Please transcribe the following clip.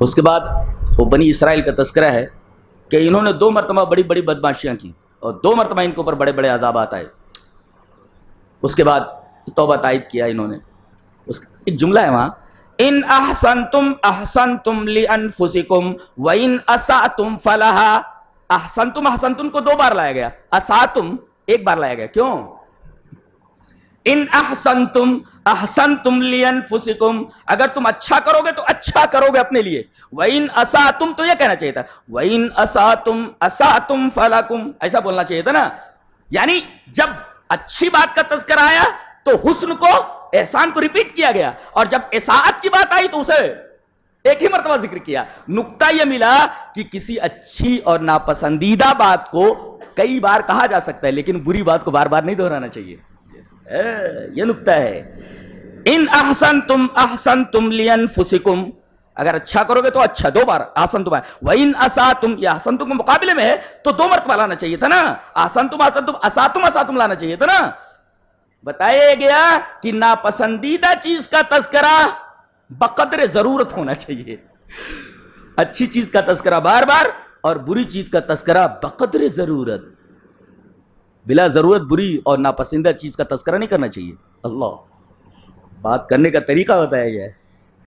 उसके बाद वो बनी इसराइल का तस्करा है कि इन्होंने दो मरतबा बड़ी बड़ी बदमाशियाँ की और दो मरतबा इनके ऊपर बड़े बड़े अजाबात आए। उसके बाद तोबा ताइब किया इन्होंने। उस, एक जुमला है वहाँ। इन अहसन तुम अहसन तुम ली अनफुसिकुम व इन असा तुम फलाहा। अहसन तुम अहसन तुम को दो बार लाया गया। असा तुम एक बार लाया गया। क्यों? इन अहसन तुम अहसन तुम लियन फुसिकुम अगर तुम अच्छा करोगे तो अच्छा करोगे अपने लिए। वइन असा तुम तो यह कहना चाहिए था, वइन असा तुम असा तुम फलाकुम। ऐसा बोलना चाहिए था ना। यानी जब अच्छी बात का तस्कर आया तो हुस्न को, एहसान को रिपीट किया गया। और जब एसात की बात आई तो उसे एक ही मरतबा ज़िक्र किया। नुकता यह मिला कि किसी अच्छी और नापसंदीदा बात को कई बार कहा जा सकता है, लेकिन बुरी बात को बार बार नहीं दोहराना चाहिए। ये नुकता है। इन अहसन तुम अहसन तुम लियन फुसिकुम अगर अच्छा करोगे तो अच्छा दो बार आसन तुम वह इन असा तुम या आसन तुम मुकाबले में है तो दो मरतबा लाना चाहिए था ना। आसन तुम आसन तुम असा तुम असा तुम लाना चाहिए था ना। बताया गया कि नापसंदीदा चीज़ का तस्करा बकदर ज़रूरत होना चाहिए। अच्छी चीज़ का तस्करा बार बार और बुरी चीज़ का तस्करा बकदर ज़रूरत। बिला ज़रूरत बुरी और नापसंदा चीज़ का तस्करा नहीं करना चाहिए। अल्लाह। बात करने का तरीका बताया गया है।